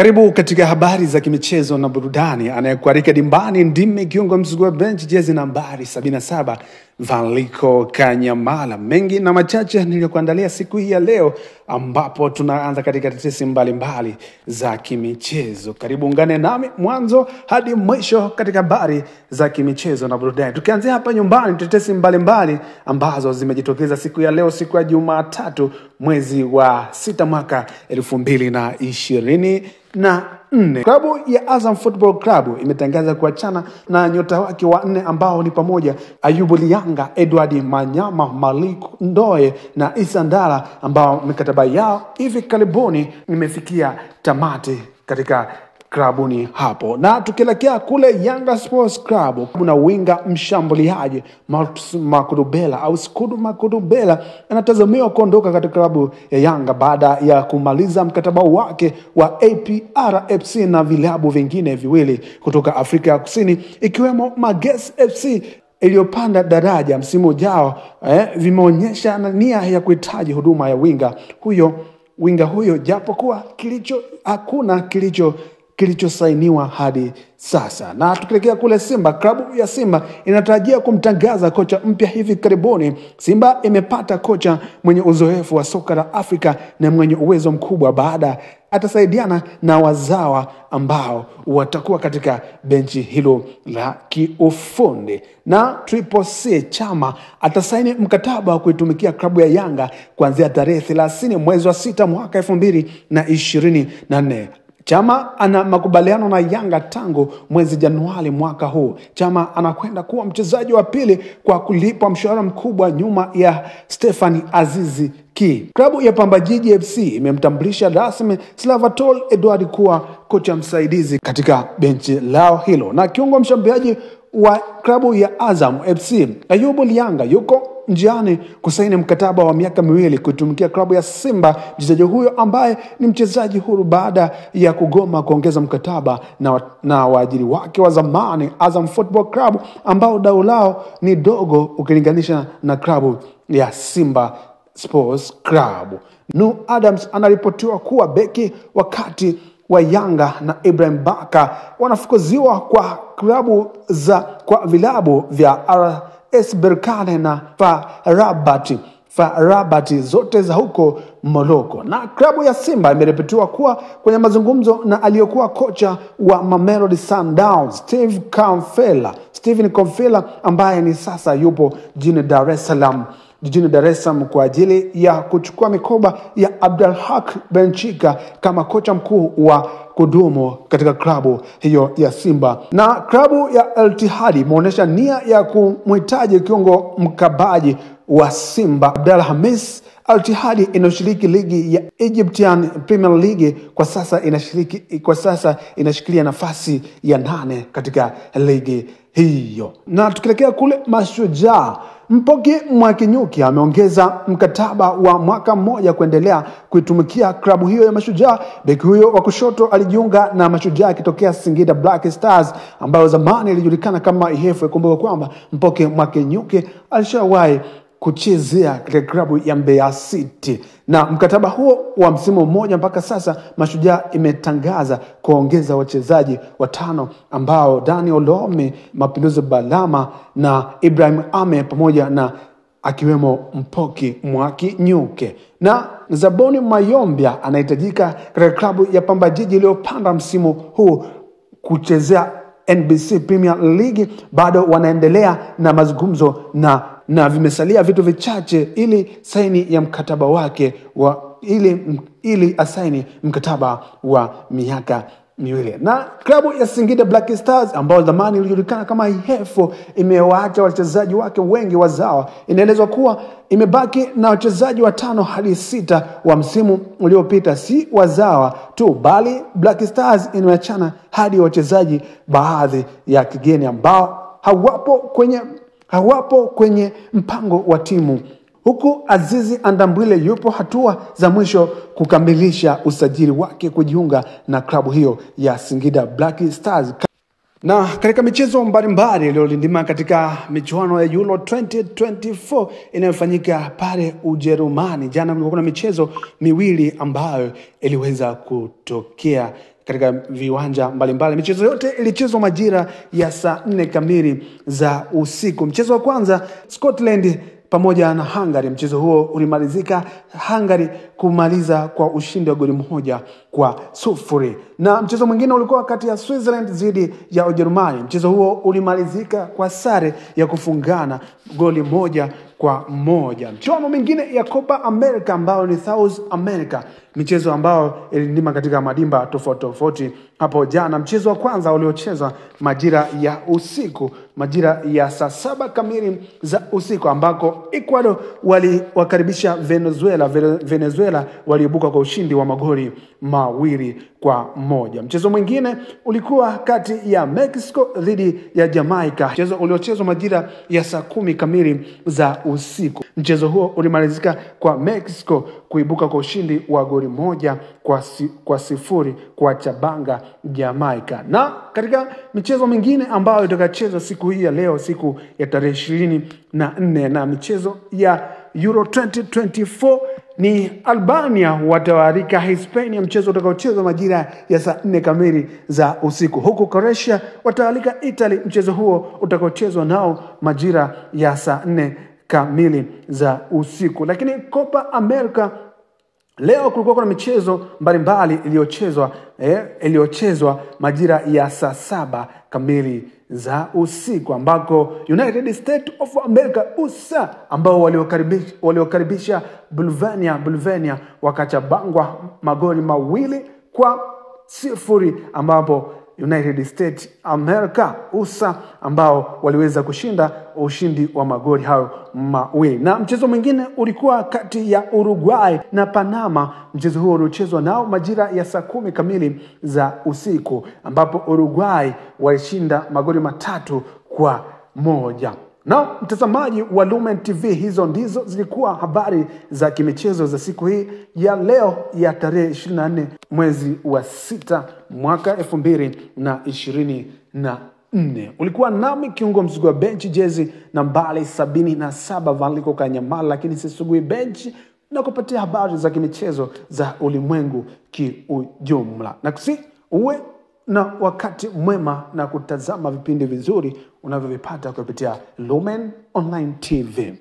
Karibu katika habari za kimichezo na burudani. anayekuarika dimbani ndime kiungo msugua wa bench jezi nambari 77 Vanliko Kanyamala. Mengi na machache niliyokuandalia siku hii ya leo, ambapo tunaanza katika tetesi mbalimbali za kimichezo. Karibu ungane nami mwanzo hadi mwisho katika habari za kimichezo na burudani, tukianzia hapa nyumbani, tetesi mbalimbali ambazo zimejitokeza siku ya leo, siku ya Jumatatu mwezi wa sita mwaka elfu mbili na ishirini na nne. Klabu ya Azam Football Club imetangaza kuachana na nyota wake wa nne ambao ni pamoja Ayubu Lianga, Edward Manyama, Malik Ndoe na Isa Ndala ambao mikataba yao hivi karibuni imefikia tamati katika klabuni hapo. Na tukielekea kule Yanga Sports Club, kuna winga mshambuliaji Marcus Makudubela au Skudu Makudubela anatazamiwa kuondoka katika klabu ya Yanga baada ya kumaliza mkataba wake wa APR FC na vilabu vingine viwili kutoka Afrika ya Kusini ikiwemo Magesi FC iliyopanda daraja msimu ujao eh, vimeonyesha nia ya kuhitaji huduma ya winga huyo winga huyo japokuwa kilicho hakuna kilicho kilichosainiwa hadi sasa. Na tukielekea kule Simba, klabu ya Simba inatarajia kumtangaza kocha mpya hivi karibuni. Simba imepata kocha mwenye uzoefu wa soka la Afrika na mwenye uwezo mkubwa baada atasaidiana na wazawa ambao watakuwa katika benchi hilo la kiufundi. Na Triple C Chama atasaini mkataba wa kuitumikia klabu ya Yanga kuanzia tarehe thelathini mwezi wa sita mwaka elfu mbili na ishirini na nne. Chama ana makubaliano na Yanga tangu mwezi Januari mwaka huu. Chama anakwenda kuwa mchezaji wa pili kwa kulipwa mshahara mkubwa nyuma ya Stefani Azizi Ki. Klabu ya Pamba Jiji FC imemtambulisha rasmi Slavatol Edward kuwa kocha msaidizi katika benchi lao hilo, na kiungo mshambuliaji wa klabu ya Azam FC Ayubu Lianga yuko njiani kusaini mkataba wa miaka miwili kuitumikia klabu ya Simba. Mchezaji huyo ambaye ni mchezaji huru baada ya kugoma kuongeza mkataba na, na waajiri wake wa zamani Azam Football Club ambao dau lao ni dogo ukilinganisha na klabu ya Simba Sports Club. Nu Adams anaripotiwa kuwa beki wakati wa Yanga na Ibrahim Baka wanafukuziwa kwa klabu za kwa vilabu vya RS Berkane na Farabati Farabati zote za huko Moroko. Na klabu ya Simba imeripotiwa kuwa kwenye mazungumzo na aliyokuwa kocha wa Mamelodi Sundowns Steve Kamfela, Steven Kamfela ambaye ni sasa yupo jijini Dar es Salaam jijini Dar es Salaam kwa ajili ya kuchukua mikoba ya Abdelhak Benchika kama kocha mkuu wa kudumu katika klabu hiyo ya Simba. Na klabu ya Al imeonyesha nia ya kumhitaji kiungo mkabaji wa Simba Abdal Hamis. Al Ittihad inayoshiriki ligi ya Egyptian Premier League kwa sasa inashiriki, kwa sasa inashikilia nafasi ya nane katika ligi hiyo. Na tukielekea kule Mashujaa, Mpoki Mwakinyuki ameongeza mkataba wa mwaka mmoja kuendelea kuitumikia klabu hiyo ya Mashujaa. Beki huyo wa kushoto alijiunga na Mashujaa akitokea Singida Black Stars ambayo zamani ilijulikana kama Ihefu. Ikumbuka kwamba Mpoki Mwakinyuki alishawahi kuchezea katika klabu ya Mbeya City na mkataba huo wa msimu mmoja mpaka sasa Mashujaa imetangaza kuongeza wachezaji watano ambao Daniel Lome, Mapinduzi Balama na Ibrahim Ame pamoja na akiwemo Mpoki Mwaki Nyuke na Zaboni Mayombia anahitajika katika klabu ya Pamba Jiji iliyopanda msimu huu kuchezea NBC Premier League. Bado wanaendelea na mazungumzo na na vimesalia vitu vichache ili saini ya mkataba wake wa ili, ili asaini mkataba wa miaka miwili na klabu ya Singida Black Stars ambayo zamani ilijulikana kama Ihefu imewaacha wachezaji wake wengi wazawa. Inaelezwa kuwa imebaki na wachezaji watano hadi sita wa msimu uliopita, si wazawa tu, bali Black Stars imeachana hadi wachezaji baadhi ya kigeni ambao hawapo kwenye hawapo kwenye mpango wa timu. Huku Azizi Andambwile yupo hatua za mwisho kukamilisha usajili wake kujiunga na klabu hiyo ya Singida Black Stars. Na katika michezo mbalimbali iliyolindima katika michuano ya Euro 2024 inayofanyika pale Ujerumani, jana kulikuwa kuna michezo miwili ambayo iliweza kutokea katika viwanja mbalimbali. Michezo yote ilichezwa majira ya saa nne kamili za usiku. Mchezo wa kwanza Scotland pamoja na Hungary. Mchezo huo ulimalizika Hungary kumaliza kwa ushindi wa goli moja kwa sufuri, na mchezo mwingine ulikuwa kati ya Switzerland dhidi ya Ujerumani. Mchezo huo ulimalizika kwa sare ya kufungana goli moja kwa moja. Mchuano mingine ya Copa America ambayo ni South America, michezo ambayo ilindima katika madimba tofauti tofauti hapo jana. Mchezo wa kwanza uliochezwa majira ya usiku, majira ya saa saba kamili za usiku, ambako Ecuador waliwakaribisha Venezuela. Venezuela waliibuka kwa ushindi wa magoli mawili kwa moja. Mchezo mwingine ulikuwa kati ya Mexico dhidi ya Jamaica, mchezo uliochezwa majira ya saa kumi kamili za usiku. Mchezo huo ulimalizika kwa Mexico kuibuka kwa ushindi wa goli moja kwa, si, kwa sifuri kwa Chabanga Jamaica. Na katika michezo mingine ambayo itakachezwa siku hii ya leo, siku ya tarehe ishirini na nne na michezo ya Euro 2024 ni Albania watawarika Hispania, mchezo utakaochezwa majira ya saa nne kamili za usiku, huku Croatia watawalika Italy, mchezo huo utakaochezwa nao majira ya saa nne kamili za usiku. Lakini Copa America leo kulikuwa kuna michezo mbalimbali iliyochezwa eh, iliyochezwa majira ya saa saba kamili za usiku ambako United States of America USA ambao waliokaribisha waliokaribisha Bulvania Bulvania wakachabangwa magoli mawili kwa sifuri ambapo United States America USA ambao waliweza kushinda ushindi wa magori hayo mawili. Na mchezo mwingine ulikuwa kati ya Uruguay na Panama. Mchezo huo uliochezwa nao majira ya saa kumi kamili za usiku, ambapo Uruguay walishinda magori matatu kwa moja. Na mtazamaji wa Lumen TV, hizo ndizo zilikuwa habari za kimichezo za siku hii ya leo ya tarehe 24 mwezi wa sita mwaka elfu mbili na ishirini na nne. Ulikuwa nami kiungo mzigo wa benchi jezi nambari sabini na saba Valiko Kanyamala, lakini sisugui benchi na kupatia habari za kimichezo za ulimwengu kiujumla, na kusi uwe na wakati mwema na kutazama vipindi vizuri unavyovipata kupitia Lumen Online TV.